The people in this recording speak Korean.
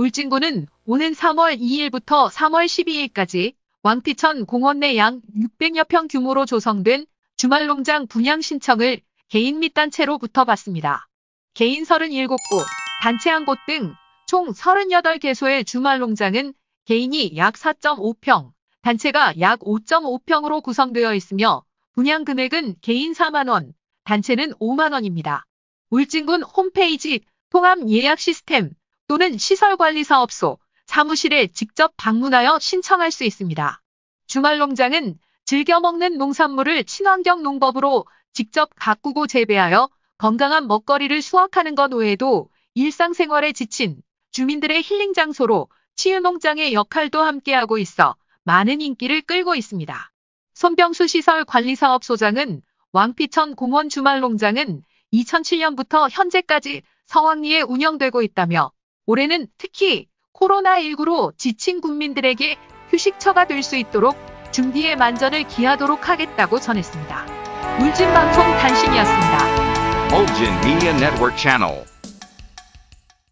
울진군은 오는 3월 2일부터 3월 12일까지 왕피천 공원 내 양 600여 평 규모로 조성된 주말 농장 분양 신청을 개인 및 단체로부터 받습니다. 개인 37곳, 단체 1곳 등 총 38개소의 주말 농장은 개인이 약 4.5평, 단체가 약 5.5평으로 구성되어 있으며 분양 금액은 개인 4만원, 단체는 5만원입니다. 울진군 홈페이지 통합 예약 시스템 또는 시설관리사업소, 사무실에 직접 방문하여 신청할 수 있습니다. 주말 농장은 즐겨 먹는 농산물을 친환경 농법으로 직접 가꾸고 재배하여 건강한 먹거리를 수확하는 것 외에도 일상생활에 지친 주민들의 힐링 장소로 치유농장의 역할도 함께하고 있어 많은 인기를 끌고 있습니다. 손병수 시설 관리사업 소장은 왕피천 공원 주말 농장은 2007년부터 현재까지 성황리에 운영되고 있다며 올해는 특히 코로나19로 지친 국민들에게 휴식처가 될 수 있도록 준비에 만전을 기하도록 하겠다고 전했습니다. 울진방송 단신이었습니다. Ulgin Media Network Channel.